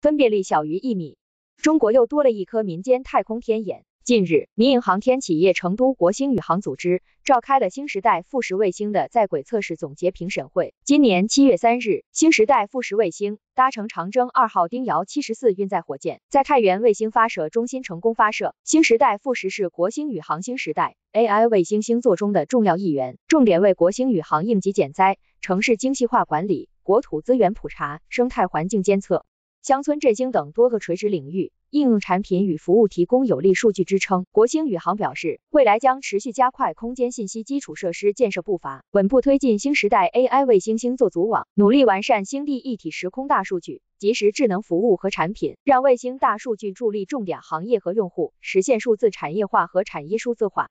分辨率小于一米。中国又多了一颗民间太空天眼。近日，民营航天企业成都国星宇航组织召开了新时代富十卫星的在轨测试总结评审会。今年七月三日，新时代富十卫星搭乘长征二号丁遥七十四运载火箭，在太原卫星发射中心成功发射。新时代富十是国星宇航新时代 AI 卫星星座中的重要一员，重点为国星宇航应急减灾、城市精细化管理、国土资源普查、生态环境监测。乡村振兴等多个垂直领域应用产品与服务提供有力数据支撑。国星宇航表示，未来将持续加快空间信息基础设施建设步伐，稳步推进新时代 AI 卫星星座组网，努力完善星地一体时空大数据、即时智能服务和产品，让卫星大数据助力重点行业和用户实现数字产业化和产业数字化。